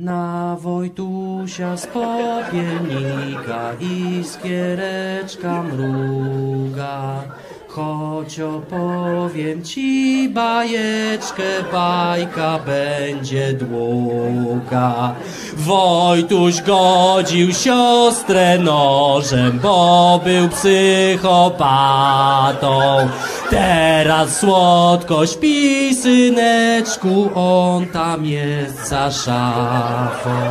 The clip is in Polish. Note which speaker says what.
Speaker 1: Na Wojtusia z popielnika iskiereczka mruga. Choć opowiem ci bajeczkę, bajka będzie długa. Wojtuś godził siostrę nożem, bo był psychopatą. Teraz słodko śpi, syneczku, on tam jest za szafą.